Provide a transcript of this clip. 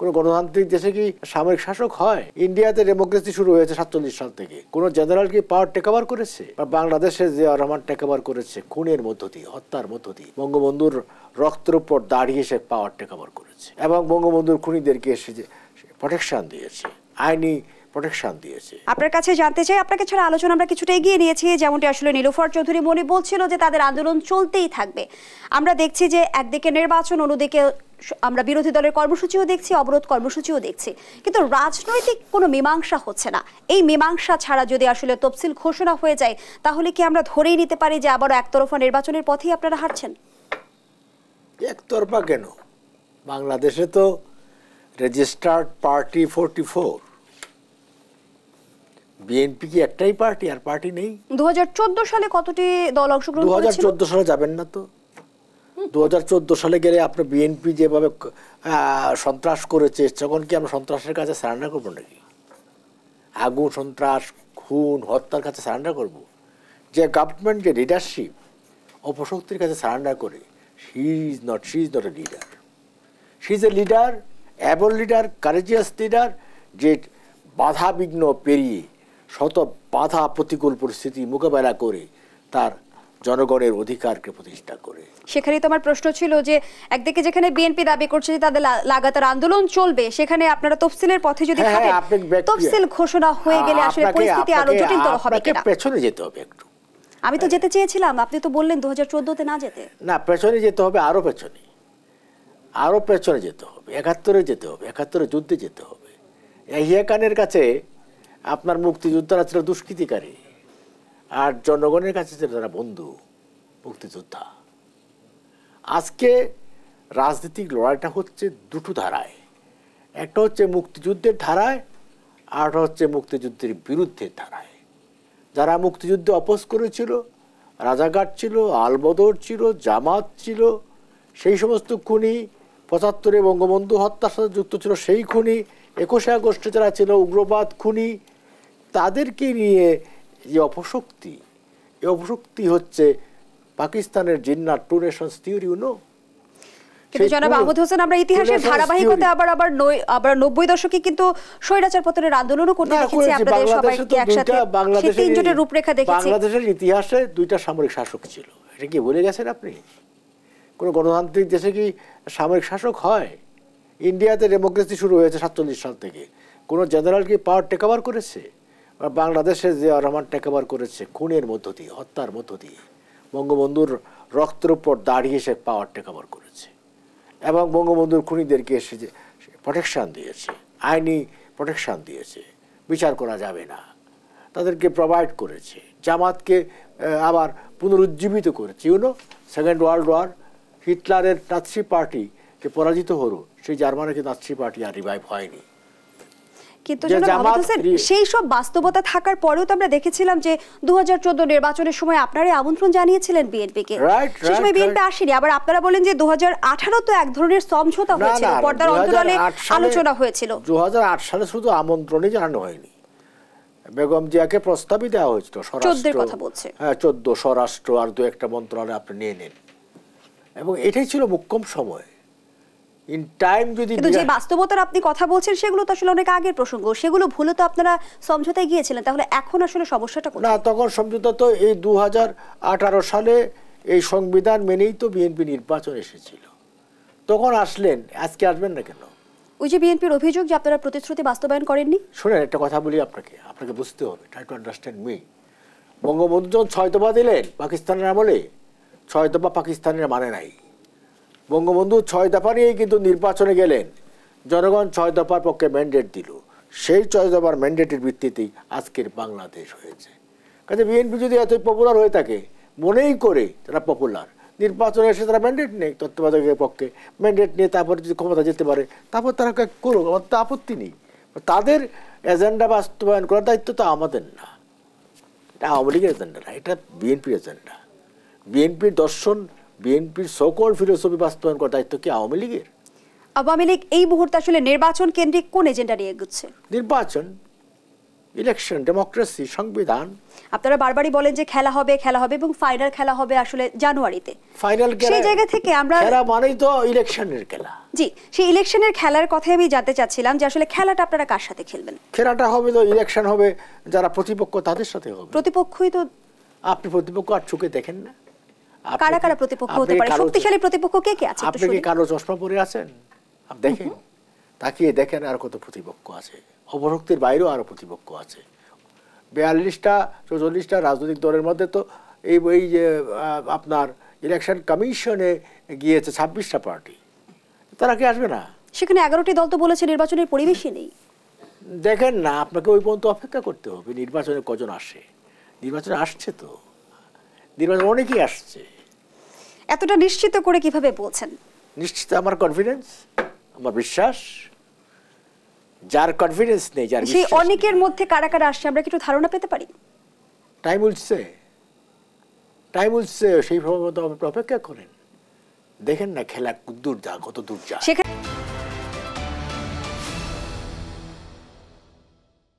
কোনো গণতান্ত্রিক দেশে কি সামরিক শাসক হয়? ইন্ডিয়াতে ডেমোক্রেসি শুরু হয়েছে সাতচল্লিশ সাল থেকে। কোনো জেনারেল কি পাওয়ার টেকওভার করেছে? বা বাংলাদেশে যে রহমান টেকওভার করেছে, খুনের মধ্য দিয়ে, হত্যার মধ্য দিয়ে, বঙ্গবন্ধুর রক্তের উপর দাঁড়িয়ে সে পাওয়ার টেকওভার করেছে। এবং বঙ্গবন্ধুর খুনিদেরকে এসে যে প্রোটেকশন দিয়েছে? আইনি প্রোটেকশন দিয়েছে। আপনার কাছে জানতে চাই, আপনাকে ছাড়া আলোচনা আমরা কিছুটা এগিয়ে নিয়েছি। যেমনটি আসলে নীলুফার চৌধুরী মনে বলছিল যে তাদের আন্দোলন চলতেই থাকবে। আমরা দেখছি যে একদিকে নির্বাচন, অন্যদিকে আমরা বিরোধী দলের কর্মসূচিও দেখছি অবরোধ কর্মসূচিও দেখছি। কিন্তু রাজনৈতিক কোনো মীমাংসা হচ্ছে না। এই মীমাংসা ছাড়া যদি আসলে তফসিল ঘোষণা হয়ে যায় তাহলে কি আমরা ধরেই নিতে পারি যে আবারও একতরফা নির্বাচনের পথেই আপনারা হারছেন একতরফা কেন? বাংলাদেশে তো registered party forty four BNP কি একটাই পার্টি? আর পার্টি নেই। দুহাজার চোদ্দ সালে কতটি দল অংশগ্রহণ দু হাজার সালে যাবেন না তো। দু হাজার চোদ্দ সালে গেলে আপনার বিএনপি যেভাবে সন্ত্রাস করেছে, তখন কি আমরা সন্ত্রাসের কাছে সারেন্ডার করব নাকি? আগুন, সন্ত্রাস, খুন, হত্যার কাছে সারেন্ডার করব? যে গভর্নমেন্ট যে লিডারশিপ অপশক্তির কাছে সারেন্ডার করে she is not she is not a leader she is a leader able leader courageous leader যে বাধা বিঘ্ন পেরিয়ে, শত বাধা প্রতিকূল পরিস্থিতি মোকাবেলা করে, তার জনগণের অধিকারকে প্রতিষ্ঠা করে। সেখানেই তো আমার প্রশ্ন ছিল যে একদিকে যেখানে বিএনপি দাবি করছে যে তাদের লাগাতার আন্দোলন চলবে সেখানে আপনারা তফসিলের পথে যদি হ্যাঁ, হ্যাঁ, থাকেন তফসিল ঘোষণা হয়ে গেলে আসলে পরিস্থিতি আরও জটিলতর হবে কিনা? পেছনে যেতে হবে একটু। আমি তো যেতে চেয়েছিলাম আপনি তো বললেন দু হাজার চোদ্দতে না যেতে। না পেছনে যেতে হবে আরও পেছনে। আরও পেছনে যেতে হবে একাত্তরে যেতে হবে একাত্তরে যুদ্ধে যেতে হবে। ইয়াহিয়া খানের কাছে আপনার মুক্তিযোদ্ধারা ছিল দুষ্কৃতিকারী। আর জনগণের কাছে ছিল তারা বন্ধু, মুক্তিযোদ্ধা। আজকে রাজনৈতিক লড়াইটা হচ্ছে দুটো ধারায়। একটা হচ্ছে মুক্তিযুদ্ধের ধারায়, আর হচ্ছে মুক্তিযুদ্ধের বিরুদ্ধের ধারায়। যারা মুক্তিযুদ্ধে অপোজ করেছিল রাজাঘাট ছিল, আলবদর ছিল, জামাত ছিল, সেই সমস্ত খুনি, পঁচাত্তরে বঙ্গবন্ধু হত্যার সাথে যুক্ত ছিল, সেই খুনি, একুশে আগস্টে যারা ছিল, উগ্রবাদ খুনি, তাদেরকে নিয়ে যে অপশক্তি এই অপশক্তি হচ্ছে পাকিস্তানের জিন্নার টু নেশনস থিওরি নো কিন্তু জনাব হোসেন আমরা ইতিহাসের ধারাবাহিকতা আবার আবার আবার নব্বই দশকে কিন্তু স্বৈরাচার পতনের আন্দোলনও করতে দেখেছি আপনাদের সবাইকে একসাথে সেই তিনজনের রূপরেখা দেখেছি। বাংলাদেশের ইতিহাসে দুইটা সামরিক শাসক ছিল। এটা কি বলে গেছেন আপনি? কোনো গণতান্ত্রিক দেশে কি সামরিক শাসক হয়? ইন্ডিয়াতে ডেমোক্রেসি শুরু হয়েছে সাতচল্লিশ সাল থেকে। কোনো জেনারেল কি পাওয়ার টেকওভার করেছে? বা বাংলাদেশে যে রহমান টেকওভার করেছে, খুনের মধ্য দিয়ে, হত্যার মধ্য দিয়ে। বঙ্গবন্ধুর রক্তের উপর দাঁড়িয়ে সে পাওয়ার টেকওভার করেছে। এবং বঙ্গবন্ধুর খুনিদেরকে এসে যে প্রোটেকশন দিয়েছে, আইনি প্রোটেকশন দিয়েছে, বিচার করা যাবে না। তাদেরকে প্রোভাইড করেছে। জামাতকে আবার পুনরুজ্জীবিত করেছে। You know second world war হিটলারের নাৎসি পার্টি যে পরাজিত হলো। সেই জার্মানিকে নাৎসি পার্টি আর রিভাইভ হয়নি। কিন্তু সেই সব বাস্তবতা থাকার পরেও তো আমরা দেখেছিলাম যে দু নির্বাচনের সময় আপনারাই আমন্ত্রণ জানিয়েছিলেন বিএনপিকে। সেই সময় বিএনপি. আসেনি। আবার আপনারা বলেন যে দু তো এক ধরনের সমঝোতা হয়েছিল পর্দার অন্তরালে 2008 সালে- আলোচনা হয়েছিল। 2008 সালে শুধু আমন্ত্রণই জানানো হয়নি। বেগম জিয়াকে প্রস্তাবই দেওয়া হয়েছিল চোদ্দের কথা বলছে। হ্যাঁ চোদ্দ স্বরাষ্ট্র আর দু একটা মন্ত্রণালয় আপনি নিয়ে নেন। এবং এটাই ছিল মুখ্যম সময়। ইন টাইম যদি কিন্তু যে বাস্তবতার আপনি কথা বলছেন সেগুলো তো আসলে অনেক আগের প্রসঙ্গ। সেগুলো ভুলে তো আপনারা সমঝোতায় গিয়েছিলেন। তাহলে এখন আসলে সমস্যাটা না তখন সমঝোতা তো এই দু হাজার আঠারো সালে এই সংবিধান মেনেই তো বিএনপি নির্বাচন এসেছিল। তখন আসলেন আজকে আসবেন না কেন? ওই যে বিএনপির অভিযোগ যে আপনারা প্রতিশ্রুতি বাস্তবায়ন করেননি? শুনেন একটা কথা বলি আপনাকে। আপনাকে বুঝতে হবে try to understand me Bangabandhu যখন ছয় দফা দিলেন পাকিস্তানের আমলে ছয় দফা পাকিস্তানের মানে নাই। বঙ্গবন্ধু ছয় দফা নিয়েই কিন্তু নির্বাচনে গেলেন। জনগণ ছয় দফার পক্ষে ম্যান্ডেট দিল। সেই ছয় দফার ম্যান্ডেটের ভিত্তিতেই আজকের বাংলাদেশ হয়েছে। কাজে বিএনপি যদি এতই পপুলার হয়ে থাকে, মনেই করে তারা পপুলার নির্বাচনে এসে তারা ম্যান্ডেট নেই, তত্ত্বাবধায়কের পক্ষে ম্যান্ডেট নিয়ে তারপর যদি ক্ষমতা যেতে পারে, তারপর তারা করুক? আমার তো আপত্তি নেই। তাদের এজেন্ডা বাস্তবায়ন করার দায়িত্ব তো আমাদের না। এটা আওয়ামী লীগের এজেন্ডা না, এটা বিএনপির এজেন্ডা বিএনপির দর্শন বিএনপির সকল ফিলোসফি বাস্তবায়ন করার দায়িত্ব কি আওয়ামী লীগের? আওয়ামী লীগ এই মুহূর্তে আসলে নির্বাচন কেন্দ্রিক কোন এজেন্ডা নিয়ে এগুচ্ছে? নির্বাচন ইলেকশন ডেমোক্রেসি সংবিধান। আপনারা বারবারই বলেন যে খেলা হবে খেলা হবে এবং ফাইনাল খেলা হবে আসলে জানুয়ারিতে। ফাইনাল সেই জায়গা থেকে আমরা- খেলা মানেই তো ইলেকশনের খেলা। জি সেই ইলেকশনের খেলার কথাই আমি জানতে চাচ্ছিলাম যে আসলে খেলাটা আপনারা কার সাথে খেলবেন? খেলাটা হবে তো ইলেকশন হবে যারা প্রতিপক্ষ তাদের সাথে হবে। প্রতিপক্ষই তো আপনি প্রতিপক্ষ আর চোখে দেখেন না। কারা কারা প্রতিপক্ষ হতে পারে? শক্তিশালী প্রতিপক্ষ কে কে আছে আপনি কি কালো চশমা পরে আছেন? আপনি দেখেন। তাকিয়ে দেখেন আর কত প্রতিপক্ষ আছে। অপশক্তির বাইরেও আরও প্রতিপক্ষ আছে। বিয়াল্লিশটা চৌচল্লিশটা রাজনৈতিক দলের মধ্যে তো এই এই যে আপনার ইলেকশন কমিশনে গিয়েছে ছাব্বিশটা পার্টি। তারা কি আসবে না? সেখানে এগারোটি দল তো বলেছে নির্বাচনের পরিবেশই নেই। দেখেন না আপনাকে ওই পর্যন্ত অপেক্ষা করতে হবে। নির্বাচনে কজন আসে? নির্বাচনে আসছে তো। নির্বাচন অনেকেই আসছে। এতটা নিশ্চিত করে কীভাবে বলছেন? নিশ্চিত আমার কনফিডেন্স আমার বিশ্বাস যার কনফিডেন্স নেই যার সেই অনেকের মধ্যে কারা কারা আসছে আমরা কি একটু ধারণা পেতে পারি? টাইম উঠছে টাইম উঠছে সেই আপনি অপেক্ষা করেন। দেখেন না খেলা দূর যা কত দূর যা সেখানে